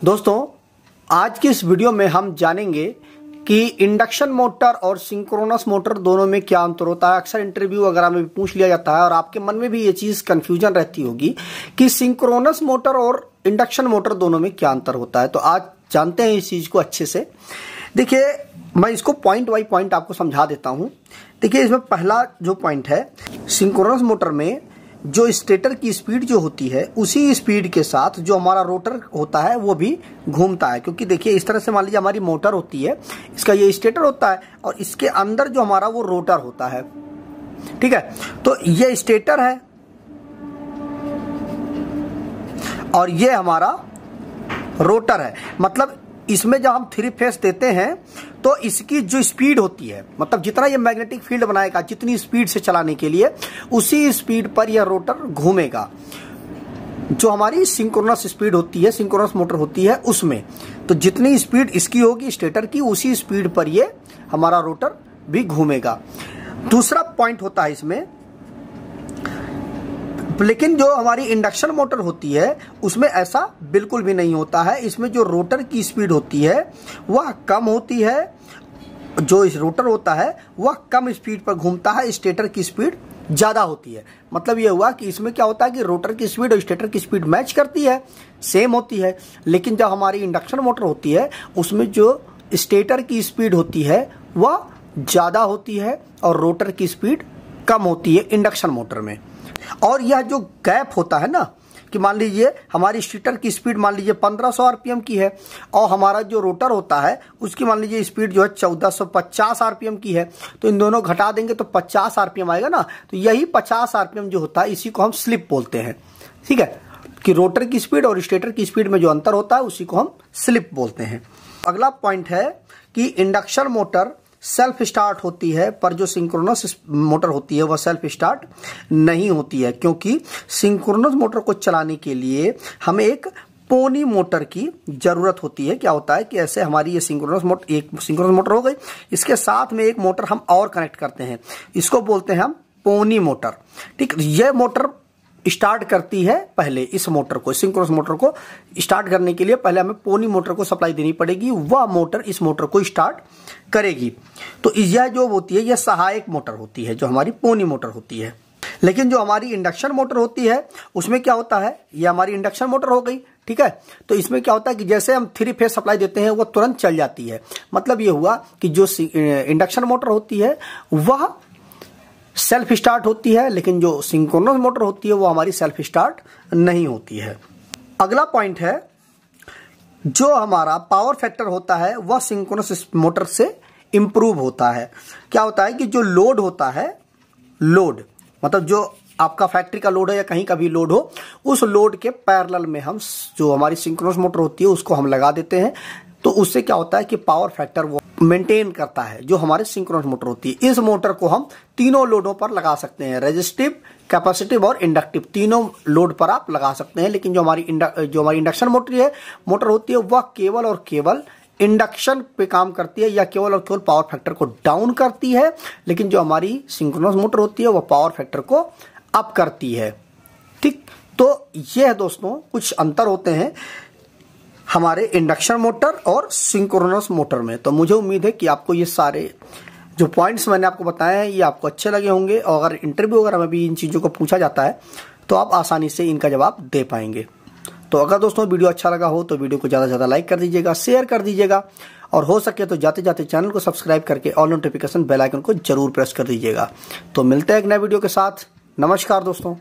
दोस्तों, आज की इस वीडियो में हम जानेंगे कि इंडक्शन मोटर और सिंक्रोनस मोटर दोनों में क्या अंतर होता है। अक्सर इंटरव्यू वगैरह में भी पूछ लिया जाता है और आपके मन में भी ये चीज़ कंफ्यूजन रहती होगी कि सिंक्रोनस मोटर और इंडक्शन मोटर दोनों में क्या अंतर होता है। तो आज जानते हैं इस चीज़ को अच्छे से। देखिए, मैं इसको पॉइंट बाई पॉइंट आपको समझा देता हूँ। देखिए, इसमें पहला जो पॉइंट है, सिंक्रोनस मोटर में जो स्टेटर की स्पीड जो होती है, उसी स्पीड के साथ जो हमारा रोटर होता है, वो भी घूमता है। क्योंकि देखिए, इस तरह से मान लीजिए हमारी मोटर होती है, इसका ये स्टेटर होता है और इसके अंदर जो हमारा वो रोटर होता है। ठीक है? तो ये स्टेटर है और ये हमारा रोटर है। मतलब इसमें जब हम थ्री फेस देते हैं तो इसकी जो स्पीड होती है मतलब जितना ये मैग्नेटिक फ़ील्ड बनाएगा, जितनी स्पीड से चलाने के लिए, उसी स्पीड पर यह रोटर घूमेगा। जो हमारी सिंक्रोनस स्पीड होती है सिंक्रोनस मोटर होती है, उसमें तो जितनी स्पीड इसकी होगी स्टेटर की, उसी स्पीड पर ये हमारा रोटर भी घूमेगा। दूसरा पॉइंट होता है इसमें लेकिन जो हमारी इंडक्शन मोटर होती है, उसमें ऐसा बिल्कुल भी नहीं होता है। इसमें जो रोटर की स्पीड होती है, वह कम होती है। जो इस रोटर होता है, वह कम स्पीड पर घूमता है, स्टेटर की स्पीड ज़्यादा होती है। मतलब यह हुआ कि इसमें क्या होता है कि रोटर की स्पीड और स्टेटर की स्पीड मैच करती है, सेम होती है। लेकिन जब हमारी इंडक्शन मोटर होती है, उसमें जो स्टेटर की स्पीड होती है, वह ज़्यादा होती है और रोटर की स्पीड कम होती है इंडक्शन मोटर में। और यह जो गैप होता है ना, कि मान लीजिए हमारी स्टीटर की स्पीड मान लीजिए 1500 आरपीएम की है, और हमारा जो रोटर होता है, उसकी मान लीजिए स्पीड जो है 1450 आरपीएम की है तो इन दोनों घटा देंगे तो 50 आरपीएम आएगा ना तो यही 50 आरपीएम जो होता है, इसी को हम स्लिप बोलते हैं। ठीक है? कि रोटर की स्पीड और स्टेटर की स्पीड में जो अंतर होता है, उसी को हम स्लिप बोलते हैं। अगला पॉइंट है कि इंडक्शन मोटर सेल्फ स्टार्ट होती है, पर जो सिंक्रोनस मोटर होती है, वह सेल्फ स्टार्ट नहीं होती है, क्योंकि सिंक्रोनस मोटर को चलाने के लिए हमें एक पोनी मोटर की ज़रूरत होती है। क्या होता है कि ऐसे हमारी ये सिंक्रोनस मोटर एक सिंक्रोनस मोटर हो गई, इसके साथ में एक मोटर हम और कनेक्ट करते हैं। इसको बोलते हैं हम पोनी मोटर। ठीक, ये मोटर स्टार्ट करती है पहले इस मोटर को सिंक्रोनस मोटर को। स्टार्ट करने के लिए पहले हमें पोनी मोटर को सप्लाई देनी पड़ेगी। वह मोटर इस मोटर को स्टार्ट करेगी। तो यह जो होती है, यह सहायक मोटर होती है, जो हमारी पोनी मोटर होती है। लेकिन जो हमारी इंडक्शन मोटर होती है, उसमें क्या होता है? ये हमारी इंडक्शन मोटर हो गई, ठीक है? तो इसमें क्या होता है कि जैसे हम थ्री फ़ेज़ सप्लाई देते हैं वो तुरंत चल जाती है। मतलब ये हुआ कि जो इंडक्शन मोटर होती है, वह सेल्फ स्टार्ट होती है, लेकिन जो सिंक्रोनस मोटर होती है, वो हमारी सेल्फ स्टार्ट नहीं होती है। अगला पॉइंट है, जो हमारा पावर फैक्टर होता है, वह सिंक्रोनस मोटर से इंप्रूव होता है। क्या होता है कि जो लोड होता है लोड मतलब जो आपका फैक्ट्री का लोड है या कहीं का भी लोड हो, उस लोड के पैरेलल में हम जो हमारी सिंक्रोनस मोटर होती है, उसको हम लगा देते हैं। तो उससे क्या होता है कि पावर फैक्टर वो मेंटेन करता है, जो हमारे सिंक्रोनस मोटर होती है। इस मोटर को हम तीनों लोडों पर लगा सकते हैं रेजिस्टिव कैपेसिटिव और इंडक्टिव तीनों लोड पर आप लगा सकते हैं, लेकिन जो हमारी जो हमारी इंडक्शन मोटर है मोटर होती है, वह केवल और केवल इंडक्शन पे काम करती है, या केवल और केवल पावर फैक्टर को डाउन करती है, लेकिन जो हमारी सिंक्रोनस मोटर होती है, वह पावर फैक्टर को अप करती है। ठीक? तो यह दोस्तों, कुछ अंतर होते हैं। हमारे इंडक्शन मोटर और सिंक्रोनस मोटर में। तो मुझे उम्मीद है कि आपको ये सारे जो पॉइंट्स मैंने आपको बताए हैं, ये आपको अच्छे लगे होंगे और अगर इंटरव्यू वगैरह में भी इन चीज़ों को पूछा जाता है तो आप आसानी से इनका जवाब दे पाएँगे। तो अगर दोस्तों वीडियो अच्छा लगा हो तो वीडियो को ज़्यादा से ज़्यादा लाइक कर दीजिएगा शेयर कर दीजिएगा और हो सके तो जाते जाते चैनल को सब्सक्राइब करके ऑल नोटिफिकेशन बेल आइकन को ज़रूर प्रेस कर दीजिएगा। तो मिलते हैं एक नए वीडियो के साथ। नमस्कार दोस्तों।